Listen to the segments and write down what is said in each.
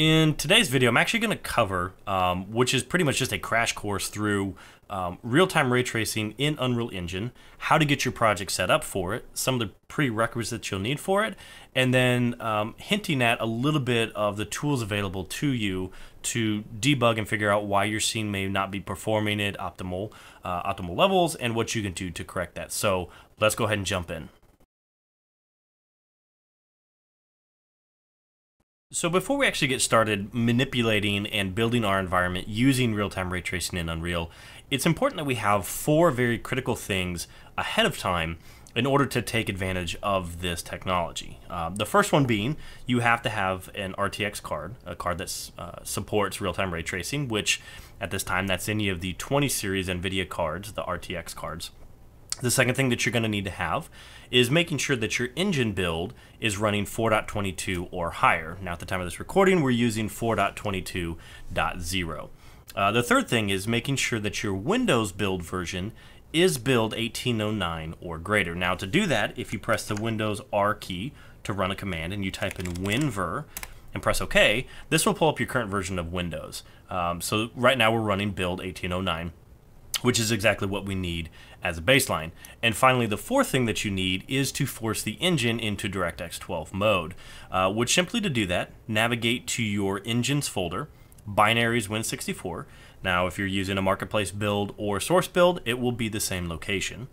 In today's video, I'm actually going to cover, um, which is pretty much just a crash course through um, real-time ray tracing in Unreal Engine, how to get your project set up for it, some of the prerequisites you'll need for it, and then um, hinting at a little bit of the tools available to you to debug and figure out why your scene may not be performing at optimal, uh, optimal levels and what you can do to correct that. So let's go ahead and jump in. So before we actually get started manipulating and building our environment using real-time ray tracing in Unreal, it's important that we have four very critical things ahead of time in order to take advantage of this technology. Uh, the first one being you have to have an RTX card, a card that uh, supports real-time ray tracing, which at this time that's any of the 20 series NVIDIA cards, the RTX cards. The second thing that you're going to need to have is making sure that your engine build is running 4.22 or higher. Now, at the time of this recording, we're using 4.22.0. Uh, the third thing is making sure that your Windows build version is build 1809 or greater. Now, to do that, if you press the Windows R key to run a command and you type in WinVer and press OK, this will pull up your current version of Windows. Um, so right now we're running build 1809 which is exactly what we need as a baseline. And finally, the fourth thing that you need is to force the engine into DirectX 12 mode, uh, which simply to do that, navigate to your engines folder, binaries Win64. Now, if you're using a marketplace build or source build, it will be the same location.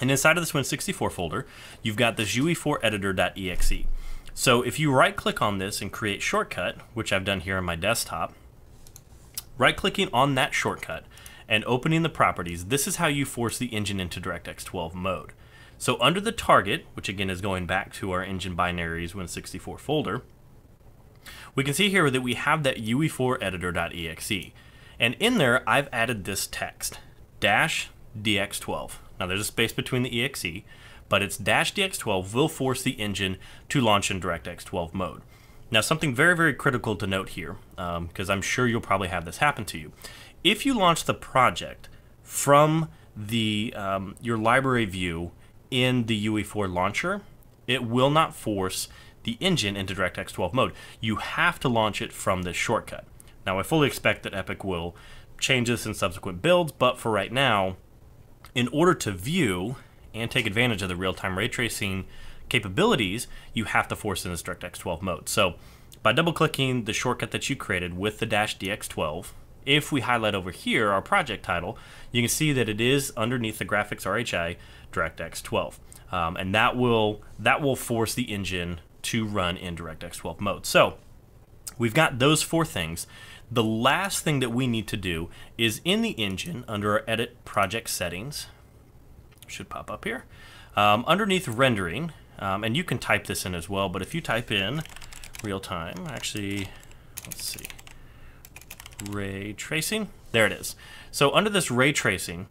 And inside of this Win64 folder, you've got this UE4 editor.exe. So if you right click on this and create shortcut, which I've done here on my desktop, right clicking on that shortcut, and opening the properties, this is how you force the engine into DirectX 12 mode. So under the target, which again is going back to our engine binaries Win64 folder, we can see here that we have that UE4 editor.exe. And in there, I've added this text, dash DX12. Now there's a space between the exe, but it's dash DX12 will force the engine to launch in DirectX 12 mode. Now something very, very critical to note here, because um, I'm sure you'll probably have this happen to you, if you launch the project from the um, your library view in the UE4 launcher, it will not force the engine into DirectX 12 mode. You have to launch it from this shortcut. Now, I fully expect that Epic will change this in subsequent builds, but for right now, in order to view and take advantage of the real-time ray tracing capabilities, you have to force in this DirectX 12 mode. So by double-clicking the shortcut that you created with the dash DX12, if we highlight over here our project title, you can see that it is underneath the graphics RHI DirectX 12. Um, and that will that will force the engine to run in DirectX 12 mode. So we've got those four things. The last thing that we need to do is in the engine under our edit project settings, should pop up here, um, underneath rendering, um, and you can type this in as well, but if you type in real time, actually, let's see, ray tracing. There it is. So under this ray tracing,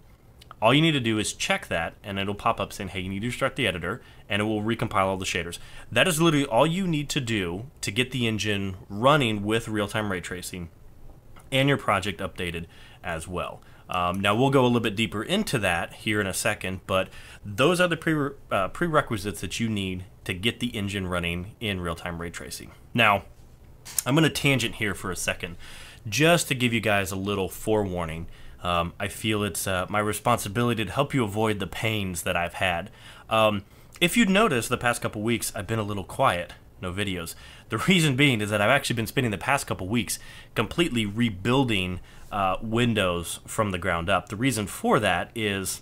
all you need to do is check that and it'll pop up saying, hey, you need to start the editor and it will recompile all the shaders. That is literally all you need to do to get the engine running with real-time ray tracing and your project updated as well. Um, now we'll go a little bit deeper into that here in a second, but those are the pre uh, prerequisites that you need to get the engine running in real-time ray tracing. Now, I'm going to tangent here for a second just to give you guys a little forewarning. Um, I feel it's uh, my responsibility to help you avoid the pains that I've had. Um, if you'd noticed the past couple weeks, I've been a little quiet, no videos. The reason being is that I've actually been spending the past couple weeks completely rebuilding uh, Windows from the ground up. The reason for that is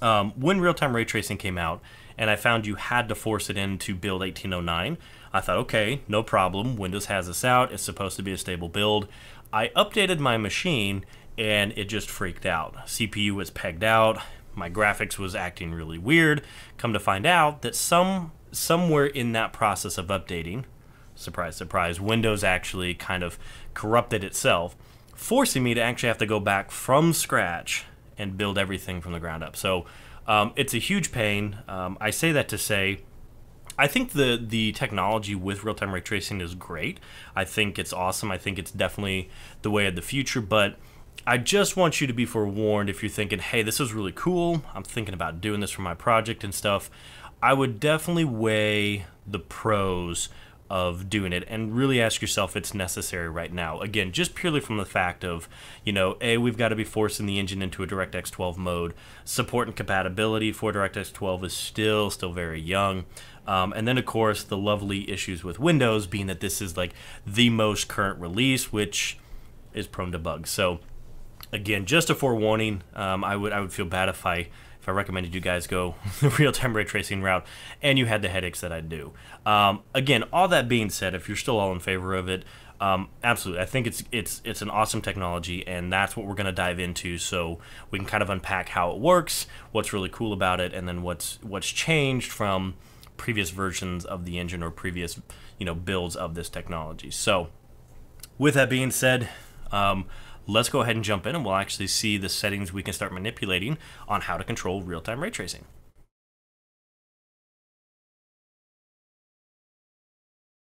um, when real-time ray tracing came out, and I found you had to force it into build 1809, I thought, okay, no problem. Windows has this out. It's supposed to be a stable build. I updated my machine and it just freaked out. CPU was pegged out. My graphics was acting really weird. Come to find out that some somewhere in that process of updating, surprise, surprise, Windows actually kind of corrupted itself, forcing me to actually have to go back from scratch and build everything from the ground up. So um, it's a huge pain. Um, I say that to say I think the the technology with real time ray tracing is great. I think it's awesome. I think it's definitely the way of the future. But I just want you to be forewarned if you're thinking, hey, this is really cool. I'm thinking about doing this for my project and stuff. I would definitely weigh the pros of doing it and really ask yourself if it's necessary right now. Again, just purely from the fact of, you know, A, we've got to be forcing the engine into a DirectX 12 mode. Support and compatibility for DirectX 12 is still, still very young. Um, and then, of course, the lovely issues with Windows being that this is like the most current release, which is prone to bugs. So, again, just a forewarning. Um, I would I would feel bad if I if I recommended you guys go the real-time ray tracing route and you had the headaches that I do. Um, again, all that being said, if you're still all in favor of it, um, absolutely, I think it's it's it's an awesome technology, and that's what we're going to dive into. So we can kind of unpack how it works, what's really cool about it, and then what's what's changed from previous versions of the engine or previous you know builds of this technology. So with that being said. Um, let's go ahead and jump in and we'll actually see the settings we can start manipulating on how to control real-time ray tracing.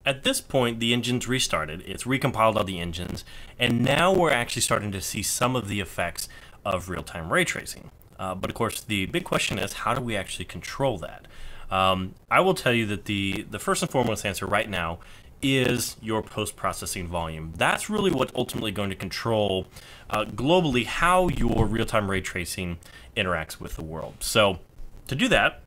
At this point, the engine's restarted, it's recompiled all the engines, and now we're actually starting to see some of the effects of real-time ray tracing. Uh, but of course, the big question is, how do we actually control that? Um, I will tell you that the, the first and foremost answer right now is your post-processing volume. That's really what's ultimately going to control uh, globally how your real-time ray tracing interacts with the world. So to do that,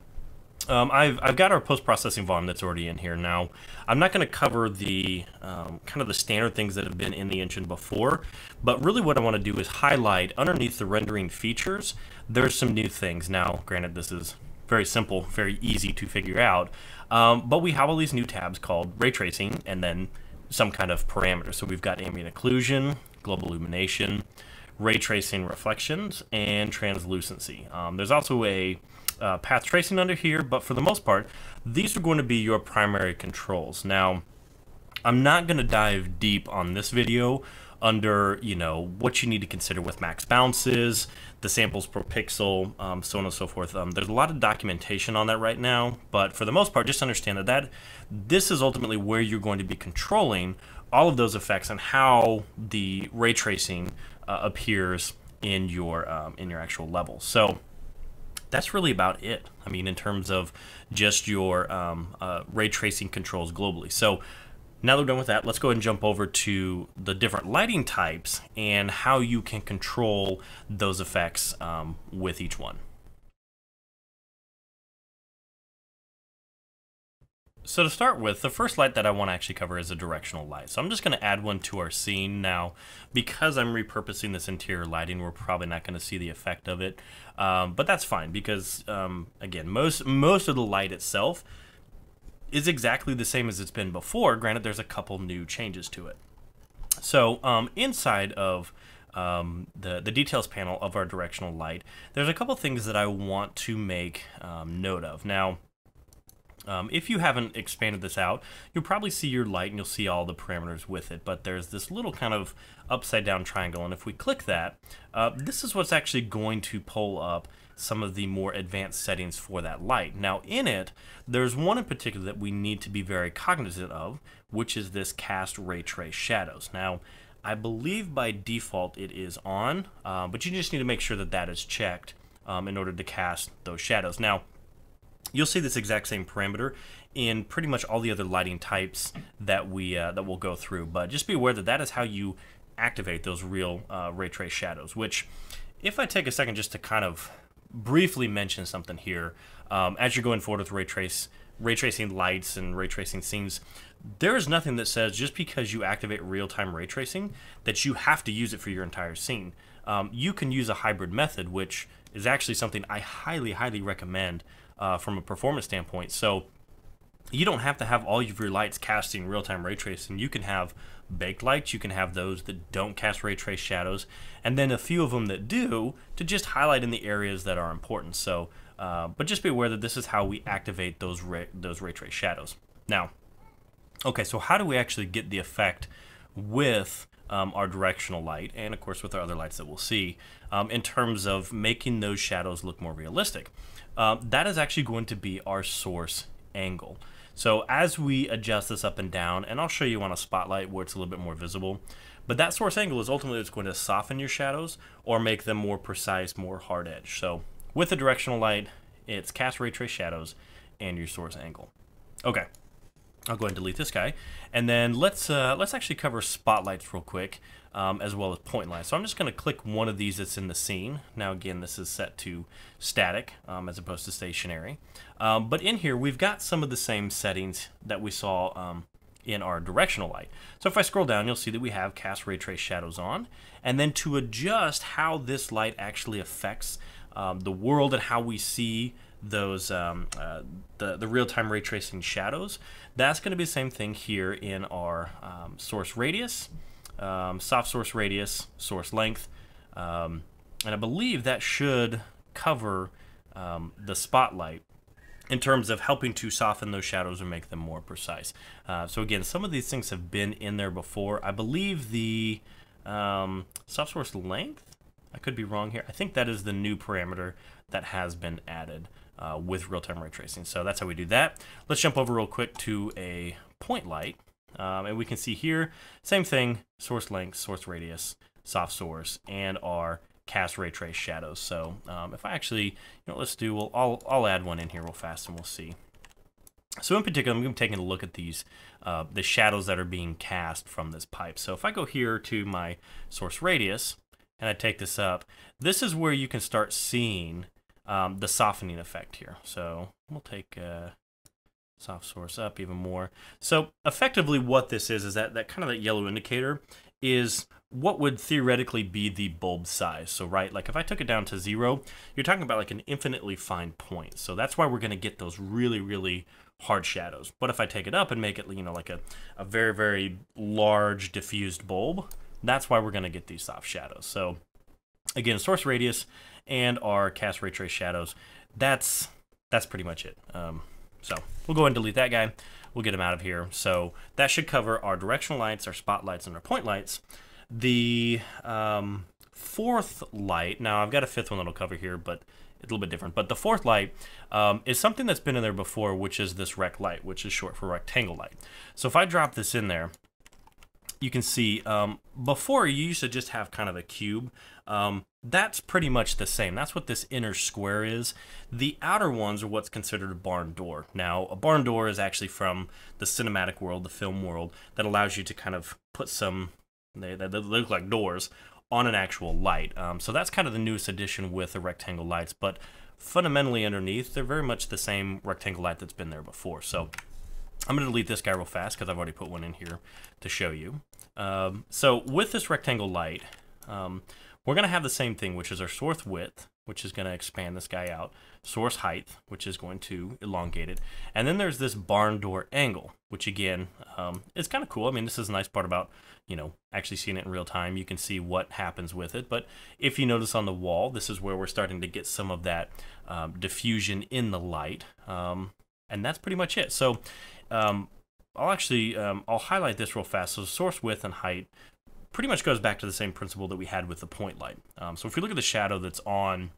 um, I've, I've got our post-processing volume that's already in here. Now, I'm not going to cover the um, kind of the standard things that have been in the engine before, but really what I want to do is highlight underneath the rendering features, there's some new things. Now, granted, this is very simple, very easy to figure out. Um, but we have all these new tabs called ray tracing and then some kind of parameters. So we've got ambient occlusion, global illumination, ray tracing reflections, and translucency. Um, there's also a uh, path tracing under here, but for the most part, these are going to be your primary controls. Now, I'm not going to dive deep on this video under, you know, what you need to consider with max bounces, the samples per pixel, um, so on and so forth. Um, there's a lot of documentation on that right now, but for the most part, just understand that, that this is ultimately where you're going to be controlling all of those effects and how the ray tracing uh, appears in your um, in your actual level. So that's really about it. I mean, in terms of just your um, uh, ray tracing controls globally. So now that we're done with that, let's go ahead and jump over to the different lighting types and how you can control those effects um, with each one. So to start with, the first light that I want to actually cover is a directional light. So I'm just going to add one to our scene now. Because I'm repurposing this interior lighting, we're probably not going to see the effect of it. Um, but that's fine because, um, again, most, most of the light itself is exactly the same as it's been before. Granted, there's a couple new changes to it. So um, inside of um, the, the details panel of our directional light, there's a couple things that I want to make um, note of. Now, um, if you haven't expanded this out, you'll probably see your light and you'll see all the parameters with it, but there's this little kind of upside down triangle, and if we click that, uh, this is what's actually going to pull up some of the more advanced settings for that light. Now in it, there's one in particular that we need to be very cognizant of, which is this cast ray trace shadows. Now, I believe by default it is on, uh, but you just need to make sure that that is checked um, in order to cast those shadows. Now, you'll see this exact same parameter in pretty much all the other lighting types that we uh, that we'll go through, but just be aware that that is how you activate those real uh, ray trace shadows, which if I take a second just to kind of briefly mention something here. Um, as you're going forward with ray trace, ray tracing lights and ray tracing scenes, there is nothing that says just because you activate real-time ray tracing that you have to use it for your entire scene. Um, you can use a hybrid method, which is actually something I highly, highly recommend uh, from a performance standpoint. So you don't have to have all of your lights casting real-time ray tracing. You can have baked lights, you can have those that don't cast ray trace shadows, and then a few of them that do to just highlight in the areas that are important. So, uh, but just be aware that this is how we activate those ray, those ray trace shadows. Now, okay, so how do we actually get the effect with um, our directional light, and of course with our other lights that we'll see, um, in terms of making those shadows look more realistic? Uh, that is actually going to be our source angle. So as we adjust this up and down, and I'll show you on a spotlight where it's a little bit more visible, but that source angle is ultimately what's going to soften your shadows or make them more precise, more hard edge. So with the directional light, it's cast ray trace shadows and your source angle. Okay. I'll go ahead and delete this guy, and then let's uh, let's actually cover spotlights real quick, um, as well as point lights. So I'm just going to click one of these that's in the scene. Now again, this is set to static um, as opposed to stationary. Um, but in here, we've got some of the same settings that we saw um, in our directional light. So if I scroll down, you'll see that we have cast ray trace shadows on, and then to adjust how this light actually affects um, the world and how we see those um, uh, the the real-time ray tracing shadows. That's going to be the same thing here in our um, source radius, um, soft source radius, source length, um, and I believe that should cover um, the spotlight in terms of helping to soften those shadows and make them more precise. Uh, so again, some of these things have been in there before. I believe the um, soft source length, I could be wrong here. I think that is the new parameter that has been added uh, with real-time ray tracing. So that's how we do that. Let's jump over real quick to a point light. Um, and we can see here, same thing, source length, source radius, soft source, and our cast ray trace shadows. So um, if I actually, you know, let's do, well, I'll, I'll add one in here real fast and we'll see. So in particular, I'm going to be taking a look at these, uh, the shadows that are being cast from this pipe. So if I go here to my source radius and I take this up, this is where you can start seeing um, the softening effect here. So we'll take uh, soft source up even more. So effectively what this is, is that, that kind of that yellow indicator is what would theoretically be the bulb size. So right, like if I took it down to zero, you're talking about like an infinitely fine point. So that's why we're gonna get those really, really hard shadows. What if I take it up and make it, you know, like a, a very, very large diffused bulb? That's why we're gonna get these soft shadows. So again, source radius and our cast ray trace shadows. That's that's pretty much it. Um, so we'll go and delete that guy. We'll get him out of here. So that should cover our directional lights, our spotlights, and our point lights. The um, fourth light, now I've got a fifth one that'll cover here, but a little bit different. But the fourth light um, is something that's been in there before, which is this rect light, which is short for rectangle light. So if I drop this in there, you can see um, before you used to just have kind of a cube. Um, that's pretty much the same. That's what this inner square is. The outer ones are what's considered a barn door. Now, a barn door is actually from the cinematic world, the film world, that allows you to kind of put some, they, they look like doors, on an actual light. Um, so that's kind of the newest addition with the rectangle lights, but fundamentally underneath, they're very much the same rectangle light that's been there before. So I'm going to delete this guy real fast because I've already put one in here to show you. Um, so with this rectangle light, um, we're going to have the same thing, which is our source width, which is going to expand this guy out, source height, which is going to elongate it, and then there's this barn door angle, which again um, is kind of cool. I mean, this is a nice part about you know actually seeing it in real time. You can see what happens with it. But if you notice on the wall, this is where we're starting to get some of that um, diffusion in the light, um, and that's pretty much it. So um, I'll actually um, I'll highlight this real fast. So source width and height pretty much goes back to the same principle that we had with the point light. Um, so if we look at the shadow that's on,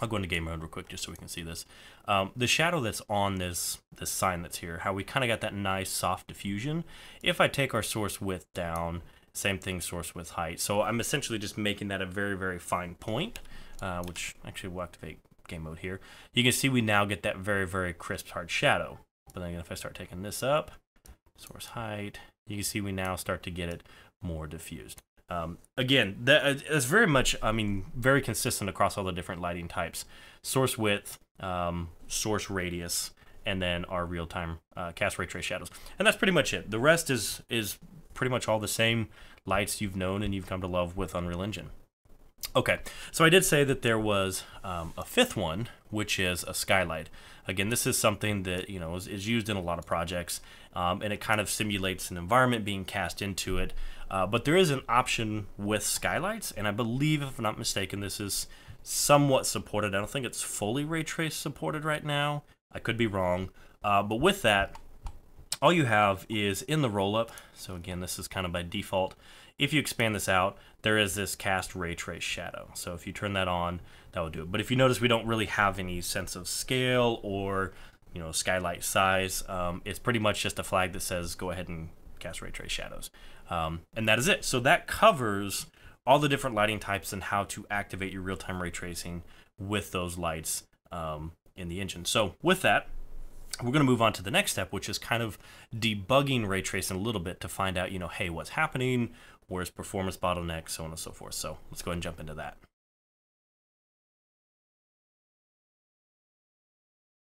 I'll go into game mode real quick just so we can see this. Um, the shadow that's on this this sign that's here, how we kind of got that nice soft diffusion. If I take our source width down, same thing source width height. So I'm essentially just making that a very, very fine point, uh, which actually will activate game mode here. You can see we now get that very, very crisp hard shadow. But then if I start taking this up, source height, you can see we now start to get it more diffused. Um, again, that is uh, very much, I mean, very consistent across all the different lighting types. Source width, um, source radius, and then our real-time uh, cast ray trace shadows. And that's pretty much it. The rest is is pretty much all the same lights you've known and you've come to love with Unreal Engine. Okay, so I did say that there was um, a fifth one, which is a skylight. Again, this is something that you know is, is used in a lot of projects, um, and it kind of simulates an environment being cast into it. Uh, but there is an option with skylights, and I believe, if I'm not mistaken, this is somewhat supported. I don't think it's fully ray trace supported right now. I could be wrong, uh, but with that, all you have is in the rollup. So again, this is kind of by default. If you expand this out, there is this cast ray trace shadow. So if you turn that on, that will do it. But if you notice, we don't really have any sense of scale or you know skylight size. Um, it's pretty much just a flag that says go ahead and cast ray trace shadows, um, and that is it. So that covers all the different lighting types and how to activate your real-time ray tracing with those lights um, in the engine. So with that, we're going to move on to the next step, which is kind of debugging ray tracing a little bit to find out, you know, hey, what's happening, where's performance bottlenecks, so on and so forth. So let's go ahead and jump into that.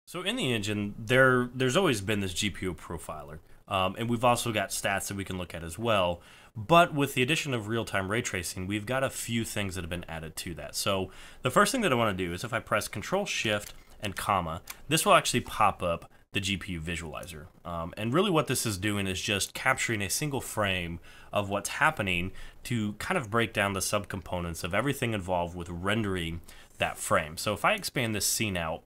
So in the engine, there there's always been this GPU profiler, um, and we've also got stats that we can look at as well. But with the addition of real-time ray tracing, we've got a few things that have been added to that. So the first thing that I want to do is if I press Control Shift and comma, this will actually pop up the GPU visualizer. Um, and really what this is doing is just capturing a single frame of what's happening to kind of break down the subcomponents of everything involved with rendering that frame. So if I expand this scene out,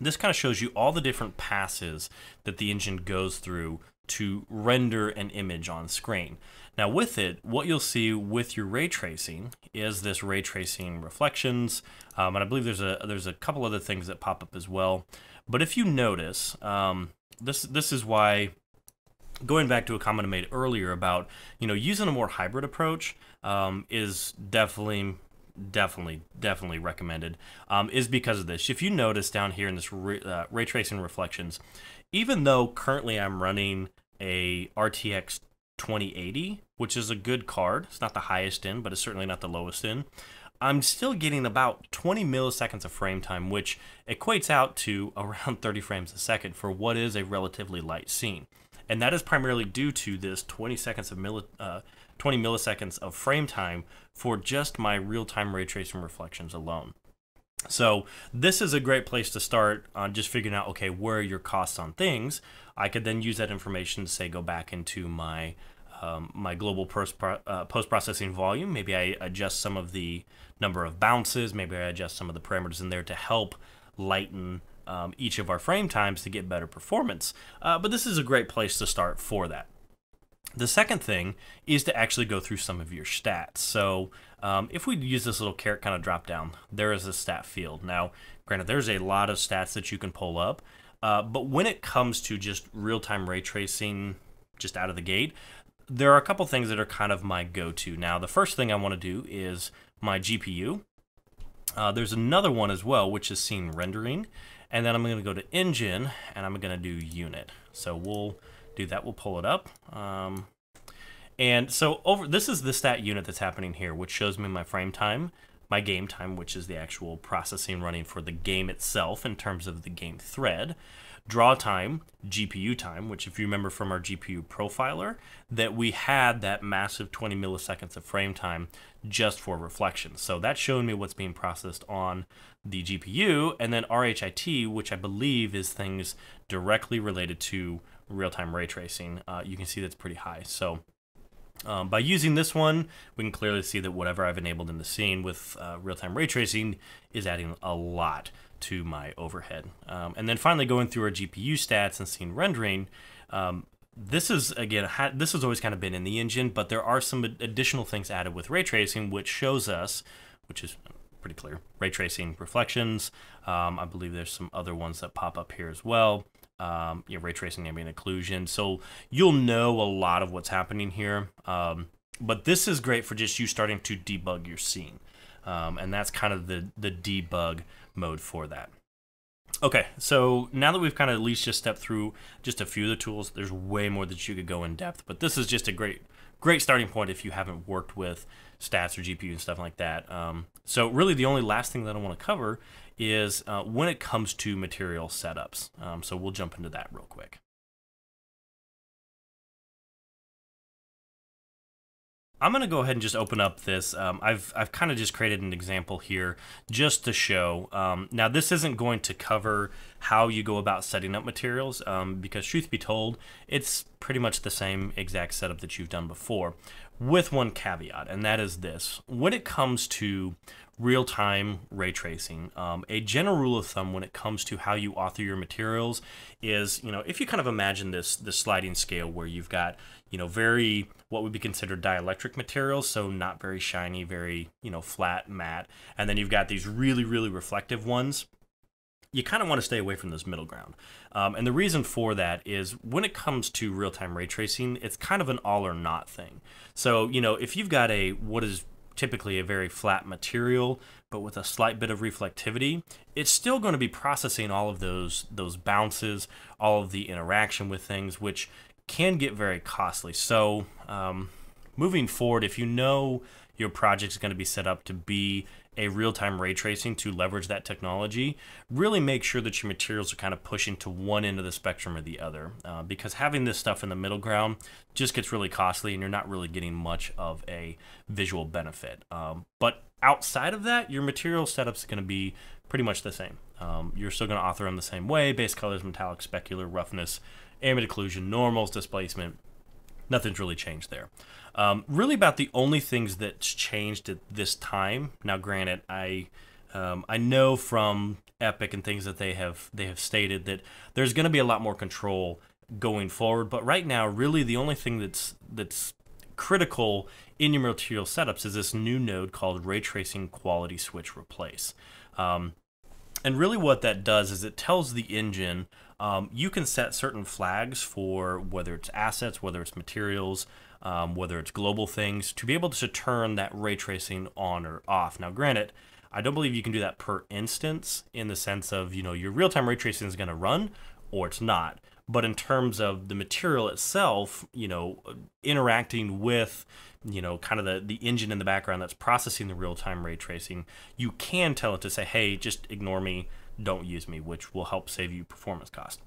this kind of shows you all the different passes that the engine goes through to render an image on screen. Now with it, what you'll see with your ray tracing is this ray tracing reflections, um, and I believe there's a there's a couple other things that pop up as well. But if you notice, um, this this is why going back to a comment I made earlier about you know using a more hybrid approach um, is definitely definitely definitely recommended um, is because of this. If you notice down here in this ray, uh, ray tracing reflections even though currently i'm running a rtx 2080 which is a good card it's not the highest in but it's certainly not the lowest in I'm still getting about 20 milliseconds of frame time, which equates out to around 30 frames a second for what is a relatively light scene. And that is primarily due to this 20 seconds of milli, uh, 20 milliseconds of frame time for just my real-time ray tracing reflections alone. So this is a great place to start on just figuring out, okay, where are your costs on things? I could then use that information to say go back into my um, my global post uh, processing volume. Maybe I adjust some of the number of bounces. Maybe I adjust some of the parameters in there to help lighten um, each of our frame times to get better performance. Uh, but this is a great place to start for that. The second thing is to actually go through some of your stats. So um, if we use this little caret kind of drop down, there is a stat field. Now, granted, there's a lot of stats that you can pull up, uh, but when it comes to just real-time ray tracing just out of the gate, there are a couple things that are kind of my go-to. Now, the first thing I want to do is my GPU. Uh, there's another one as well, which is scene rendering. And then I'm going to go to engine and I'm going to do unit. So we'll do that. We'll pull it up. Um, and so over this is the stat unit that's happening here, which shows me my frame time, my game time, which is the actual processing running for the game itself in terms of the game thread draw time, GPU time, which if you remember from our GPU profiler, that we had that massive 20 milliseconds of frame time just for reflections. So that's showing me what's being processed on the GPU, and then RHIT, which I believe is things directly related to real-time ray tracing. Uh, you can see that's pretty high. So um, by using this one, we can clearly see that whatever I've enabled in the scene with uh, real-time ray tracing is adding a lot to my overhead. Um, and then finally going through our GPU stats and scene rendering, um, this is again this has always kind of been in the engine, but there are some additional things added with ray tracing, which shows us, which is pretty clear, ray tracing reflections. Um, I believe there's some other ones that pop up here as well. Um, you know, ray tracing ambient occlusion. So you'll know a lot of what's happening here. Um, but this is great for just you starting to debug your scene. Um, and that's kind of the, the debug mode for that. Okay, so now that we've kind of at least just stepped through just a few of the tools, there's way more that you could go in depth, but this is just a great, great starting point if you haven't worked with stats or GPU and stuff like that. Um, so really the only last thing that I want to cover is uh, when it comes to material setups. Um, so we'll jump into that real quick. I'm going to go ahead and just open up this. Um, I've, I've kind of just created an example here just to show. Um, now, this isn't going to cover how you go about setting up materials um, because, truth be told, it's pretty much the same exact setup that you've done before with one caveat, and that is this. When it comes to real-time ray tracing, um, a general rule of thumb when it comes to how you author your materials is, you know, if you kind of imagine this, this sliding scale where you've got, you know, very, what would be considered dielectric materials, so not very shiny, very, you know, flat, matte, and then you've got these really, really reflective ones you kind of want to stay away from this middle ground. Um, and the reason for that is when it comes to real time ray tracing, it's kind of an all or not thing. So, you know, if you've got a what is typically a very flat material, but with a slight bit of reflectivity, it's still going to be processing all of those those bounces, all of the interaction with things, which can get very costly. So, um, moving forward, if you know your project is going to be set up to be a real-time ray tracing to leverage that technology, really make sure that your materials are kind of pushing to one end of the spectrum or the other. Uh, because having this stuff in the middle ground just gets really costly and you're not really getting much of a visual benefit. Um, but outside of that, your material setup is going to be pretty much the same. Um, you're still going to author them the same way, base colors, metallic, specular, roughness, ambient occlusion, normals, displacement. Nothing's really changed there. Um, really, about the only things that's changed at this time. Now, granted, I um, I know from Epic and things that they have they have stated that there's going to be a lot more control going forward. But right now, really, the only thing that's that's critical in your material setups is this new node called Ray Tracing Quality Switch Replace. Um, and really, what that does is it tells the engine um, you can set certain flags for whether it's assets, whether it's materials, um, whether it's global things, to be able to turn that ray tracing on or off. Now, granted, I don't believe you can do that per instance in the sense of, you know, your real time ray tracing is going to run or it's not. But in terms of the material itself, you know, interacting with, you know, kind of the, the engine in the background that's processing the real time ray tracing, you can tell it to say, hey, just ignore me don't use me, which will help save you performance cost.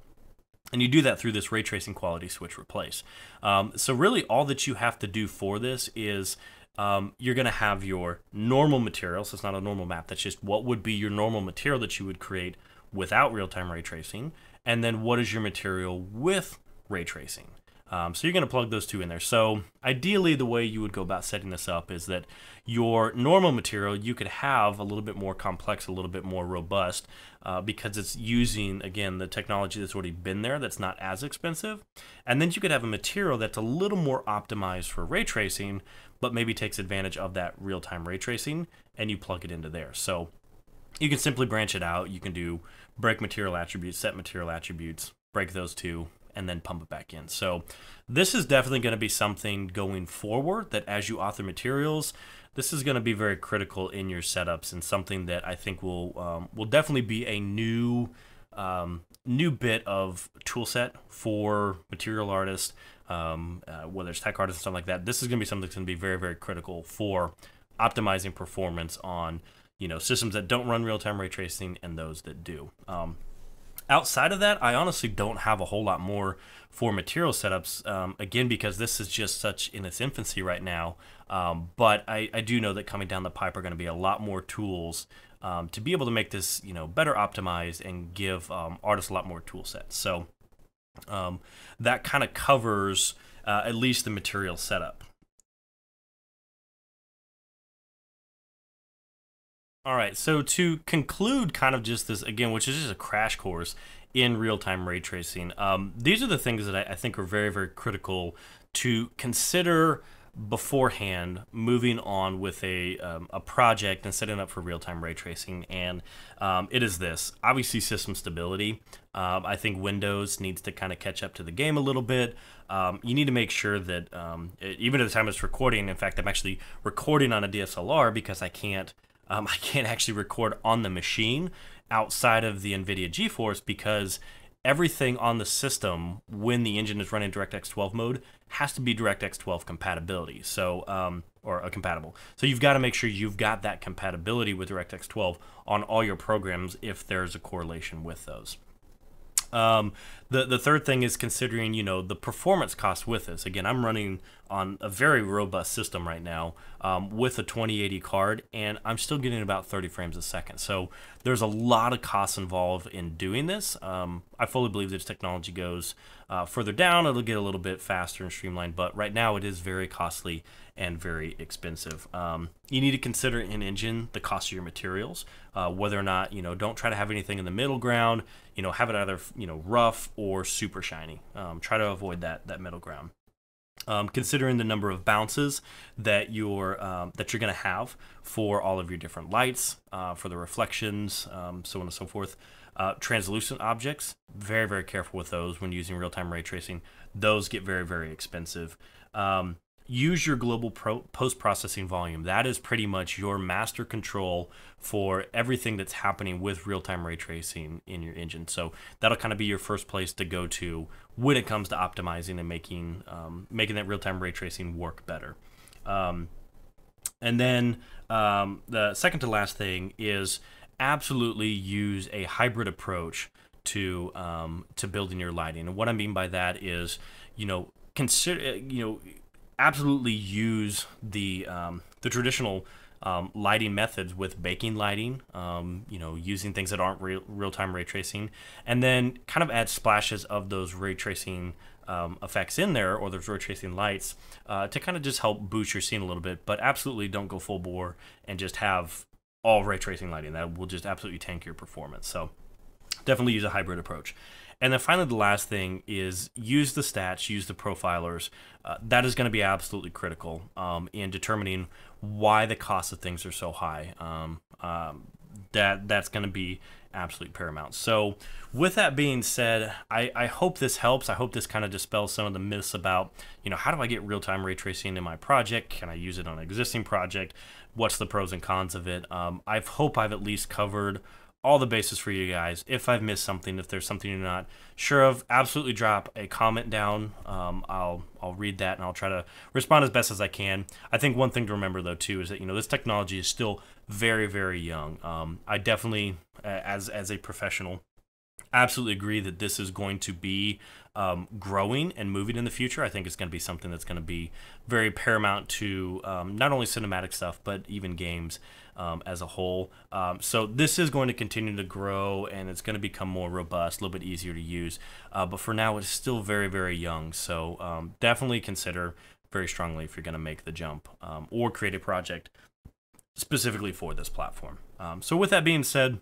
And you do that through this ray tracing quality switch replace. Um, so really all that you have to do for this is um, you're going to have your normal material. So it's not a normal map. That's just what would be your normal material that you would create without real-time ray tracing. And then what is your material with ray tracing? Um, so you're going to plug those two in there. So ideally, the way you would go about setting this up is that your normal material you could have a little bit more complex, a little bit more robust, uh, because it's using again the technology that's already been there that's not as expensive. And then you could have a material that's a little more optimized for ray tracing, but maybe takes advantage of that real-time ray tracing, and you plug it into there. So you can simply branch it out. You can do break material attributes, set material attributes, break those two, and then pump it back in. So this is definitely going to be something going forward that as you author materials, this is going to be very critical in your setups and something that I think will um, will definitely be a new um, new bit of tool set for material artists, um, uh, whether it's tech artists and stuff like that. This is going to be something that's going to be very very critical for optimizing performance on you know systems that don't run real time ray tracing and those that do. Um, outside of that, I honestly don't have a whole lot more for material setups. Um, again, because this is just such in its infancy right now. Um, but I, I, do know that coming down the pipe are going to be a lot more tools um, to be able to make this you know better optimized and give um, artists a lot more tool sets. So um, that kind of covers uh, at least the material setup. All right, so to conclude, kind of just this again, which is just a crash course in real time ray tracing, um, these are the things that I, I, think are very, very critical to consider beforehand moving on with a, um, a project and setting up for real time ray tracing. And um, it is this obviously, system stability. Um, I think Windows needs to kind of catch up to the game a little bit. Um, you need to make sure that um, even at the time it's recording, in fact, I'm actually recording on a DSLR because I can't um, I can't actually record on the machine outside of the NVIDIA GeForce because everything on the system when the engine is running DirectX 12 mode has to be DirectX 12 compatibility. So, um, or uh, compatible. So you've got to make sure you've got that compatibility with DirectX 12 on all your programs if there's a correlation with those. Um, the the third thing is considering you know the performance cost with this. Again, I'm running on a very robust system right now um, with a 2080 card, and I'm still getting about 30 frames a second. So there's a lot of costs involved in doing this. Um, I fully believe this technology goes uh, further down, it'll get a little bit faster and streamlined. But right now, it is very costly and very expensive. Um, you need to consider in engine the cost of your materials, uh, whether or not you know. Don't try to have anything in the middle ground. You know, have it either you know rough or super shiny. Um, try to avoid that that middle ground. Um, considering the number of bounces that you're um, that you're going to have for all of your different lights, uh, for the reflections, um, so on and so forth. Uh, translucent objects, very very careful with those when using real-time ray tracing. Those get very very expensive. Um, use your global post processing volume. That is pretty much your master control for everything that's happening with real time ray tracing in your engine. So that'll kind of be your first place to go to when it comes to optimizing and making um, making that real time ray tracing work better. Um, and then um, the second to last thing is absolutely use a hybrid approach to um, to building your lighting. And what I mean by that is, you know, consider you know absolutely use the um, the traditional um, lighting methods with baking lighting, um, you know, using things that aren't real, real-time ray tracing, and then kind of add splashes of those ray tracing um, effects in there or those ray tracing lights uh, to kind of just help boost your scene a little bit. But absolutely don't go full bore and just have all ray tracing lighting. That will just absolutely tank your performance. So definitely use a hybrid approach. And then finally, the last thing is use the stats, use the profilers. Uh, that is going to be absolutely critical um, in determining why the cost of things are so high. Um, um, that that's going to be absolutely paramount. So, with that being said, I, I hope this helps. I hope this kind of dispels some of the myths about, you know, how do I get real time ray tracing in my project? Can I use it on an existing project? What's the pros and cons of it? Um, I hope I've at least covered all the bases for you guys. If I've missed something, if there's something you're not sure of, absolutely drop a comment down. Um, I'll I'll read that and I'll try to respond as best as I can. I think one thing to remember though too is that you know this technology is still very very young. Um, I definitely as as a professional absolutely agree that this is going to be um, growing and moving in the future. I think it's going to be something that's going to be very paramount to um, not only cinematic stuff, but even games um, as a whole. Um, so this is going to continue to grow and it's going to become more robust, a little bit easier to use. Uh, but for now, it's still very, very young. So um, definitely consider very strongly if you're going to make the jump um, or create a project specifically for this platform. so with that being said,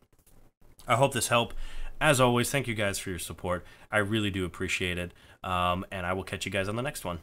I hope this helped. As always, thank you guys for your support. I really do appreciate it. Um, and I will catch you guys on the next one.